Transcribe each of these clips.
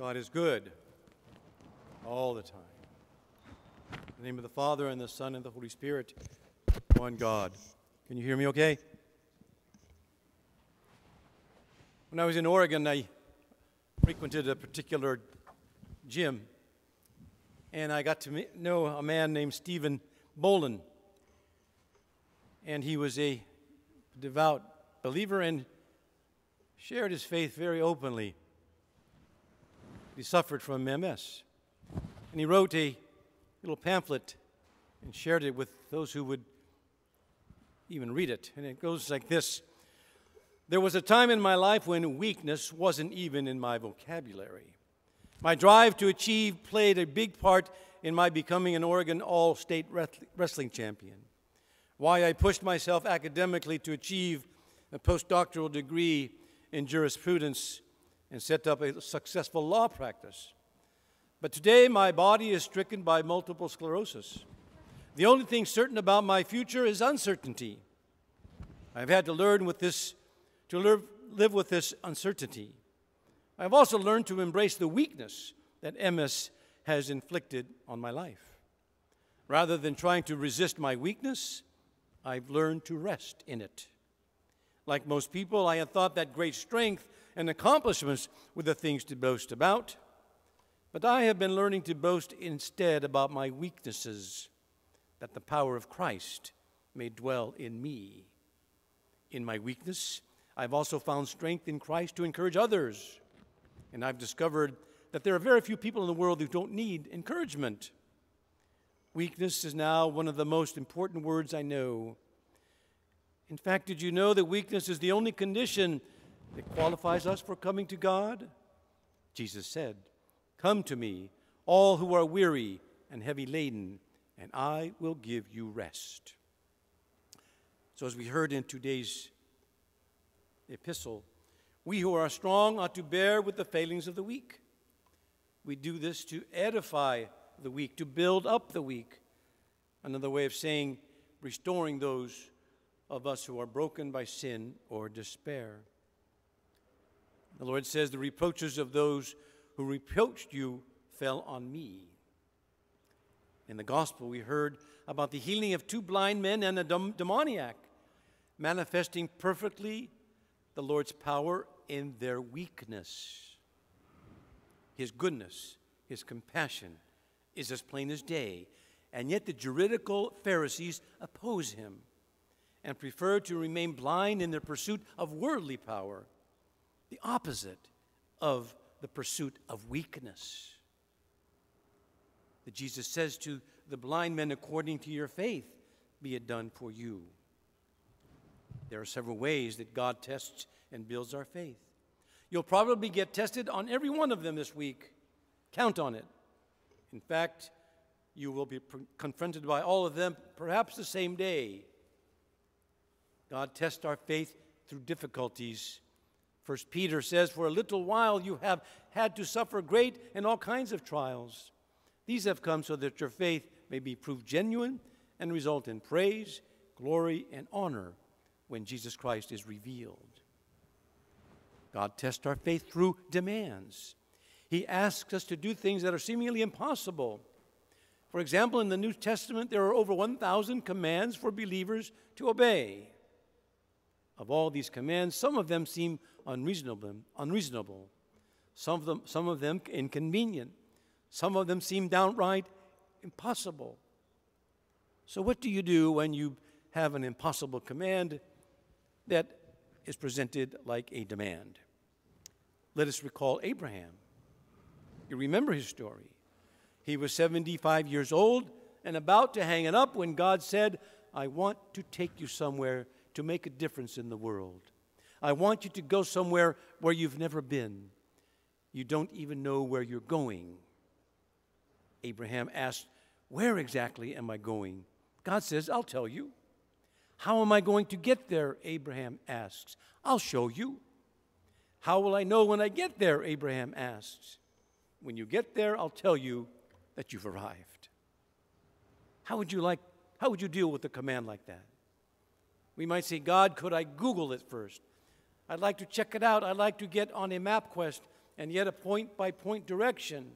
God is good all the time. In the name of the Father, and the Son, and the Holy Spirit, one God. Can you hear me okay? When I was in Oregon, I frequented a particular gym, and I got to know a man named Stephen Bolin. And he was a devout believer and shared his faith very openly. He suffered from MS. And he wrote a little pamphlet and shared it with those who would even read it. And it goes like this There was a time in my life when weakness wasn't even in my vocabulary. My drive to achieve played a big part in my becoming an Oregon All State wrestling champion. Why I pushed myself academically to achieve a postdoctoral degree in jurisprudence and set up a successful law practice. But today, my body is stricken by multiple sclerosis. The only thing certain about my future is uncertainty. I've had to learn with this, to live, live with this uncertainty. I've also learned to embrace the weakness that MS has inflicted on my life. Rather than trying to resist my weakness, I've learned to rest in it. Like most people, I had thought that great strength and accomplishments were the things to boast about. But I have been learning to boast instead about my weaknesses, that the power of Christ may dwell in me. In my weakness, I've also found strength in Christ to encourage others. And I've discovered that there are very few people in the world who don't need encouragement. Weakness is now one of the most important words I know. In fact, did you know that weakness is the only condition that qualifies us for coming to God? Jesus said, Come to me, all who are weary and heavy laden, and I will give you rest. So, as we heard in today's epistle, we who are strong ought to bear with the failings of the weak. We do this to edify the weak, to build up the weak. Another way of saying, restoring those of us who are broken by sin or despair. The Lord says, The reproaches of those who reproached you fell on me. In the gospel, we heard about the healing of two blind men and a demoniac, manifesting perfectly the Lord's power in their weakness. His goodness, His compassion is as plain as day, and yet the juridical Pharisees oppose Him and prefer to remain blind in their pursuit of worldly power, the opposite of the pursuit of weakness. That Jesus says to the blind men, according to your faith, be it done for you. There are several ways that God tests and builds our faith. You'll probably get tested on every one of them this week. Count on it. In fact, you will be confronted by all of them perhaps the same day. God tests our faith through difficulties. First Peter says, For a little while you have had to suffer great and all kinds of trials. These have come so that your faith may be proved genuine and result in praise, glory, and honor when Jesus Christ is revealed. God tests our faith through demands. He asks us to do things that are seemingly impossible. For example, in the New Testament, there are over 1,000 commands for believers to obey. Of all these commands, some of them seem unreasonable, unreasonable. Some of them, some of them inconvenient. Some of them seem downright impossible. So, what do you do when you have an impossible command that is presented like a demand. Let us recall Abraham. You remember his story. He was 75 years old and about to hang it up when God said, I want to take you somewhere to make a difference in the world. I want you to go somewhere where you've never been. You don't even know where you're going. Abraham asked, Where exactly am I going? God says, I'll tell you. How am I going to get there? Abraham asks. I'll show you. How will I know when I get there? Abraham asks. When you get there, I'll tell you that you've arrived. How would you like how would you deal with a command like that? We might say, God, could I Google it first? I'd like to check it out. I'd like to get on a MapQuest and yet a point by point direction.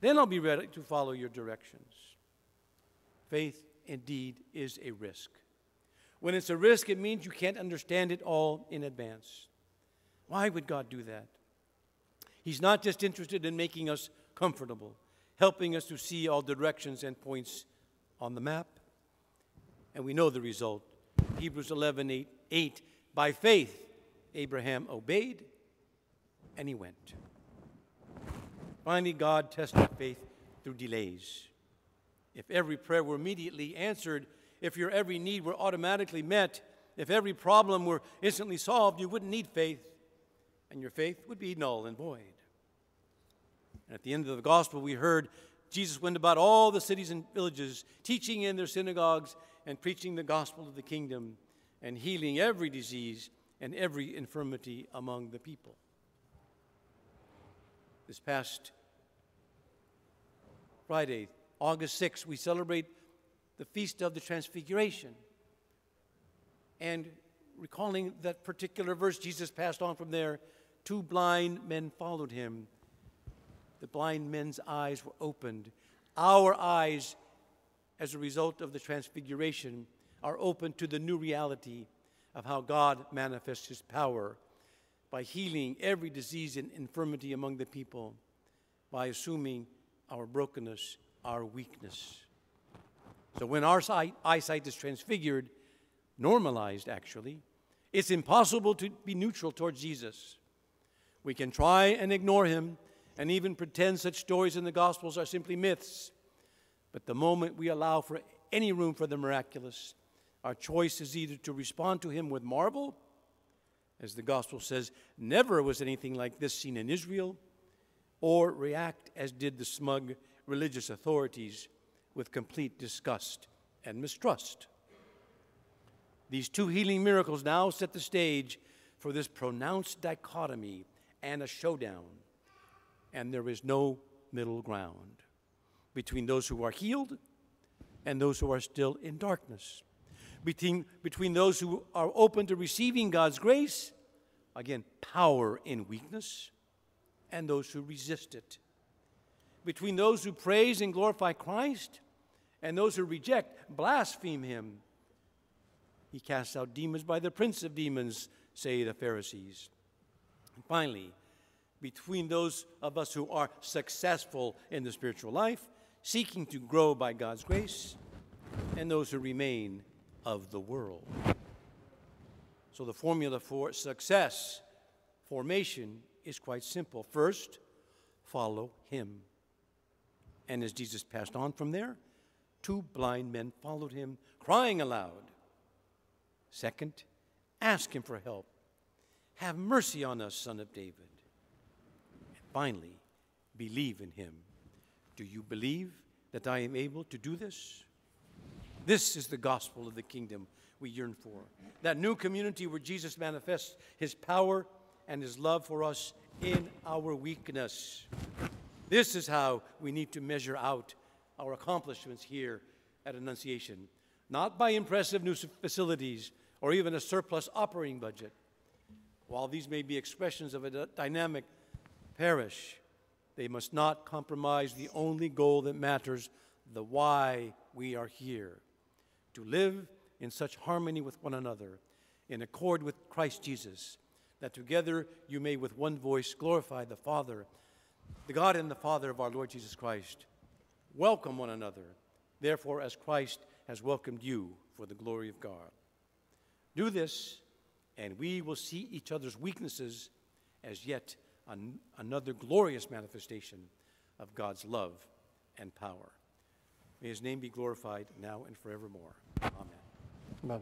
Then I'll be ready to follow your directions. Faith indeed is a risk. When it's a risk, it means you can't understand it all in advance. Why would God do that? He's not just interested in making us comfortable, helping us to see all directions and points on the map. And we know the result. Hebrews 11 8, 8 By faith, Abraham obeyed, and he went. Finally, God tested faith through delays. If every prayer were immediately answered, if your every need were automatically met, if every problem were instantly solved, you wouldn't need faith, and your faith would be null and void. And at the end of the gospel, we heard Jesus went about all the cities and villages, teaching in their synagogues and preaching the gospel of the kingdom and healing every disease and every infirmity among the people. This past Friday, August 6th, we celebrate the Feast of the Transfiguration. And recalling that particular verse, Jesus passed on from there. Two blind men followed him. The blind men's eyes were opened. Our eyes, as a result of the Transfiguration, are open to the new reality of how God manifests his power by healing every disease and infirmity among the people, by assuming our brokenness, our weakness. So when our sight, eyesight is transfigured, normalized actually, it's impossible to be neutral towards Jesus. We can try and ignore him and even pretend such stories in the Gospels are simply myths. But the moment we allow for any room for the miraculous, our choice is either to respond to him with marvel, as the Gospel says, never was anything like this seen in Israel, or react as did the smug religious authorities with complete disgust and mistrust. These two healing miracles now set the stage for this pronounced dichotomy and a showdown, and there is no middle ground between those who are healed and those who are still in darkness, between, between those who are open to receiving God's grace, again, power in weakness, and those who resist it between those who praise and glorify Christ and those who reject, blaspheme him. He casts out demons by the prince of demons, say the Pharisees. And finally, between those of us who are successful in the spiritual life, seeking to grow by God's grace, and those who remain of the world. So the formula for success, formation, is quite simple. First, follow Him. And as Jesus passed on from there, two blind men followed him, crying aloud. Second, ask him for help. Have mercy on us, son of David. And finally, believe in him. Do you believe that I am able to do this? This is the gospel of the kingdom we yearn for. That new community where Jesus manifests his power and his love for us in our weakness. This is how we need to measure out our accomplishments here at Annunciation, not by impressive new facilities or even a surplus operating budget. While these may be expressions of a dynamic parish, they must not compromise the only goal that matters the why we are here to live in such harmony with one another, in accord with Christ Jesus, that together you may with one voice glorify the Father the God and the Father of our Lord Jesus Christ, welcome one another, therefore, as Christ has welcomed you for the glory of God. Do this, and we will see each other's weaknesses as yet an, another glorious manifestation of God's love and power. May his name be glorified now and forevermore. Amen. Amen.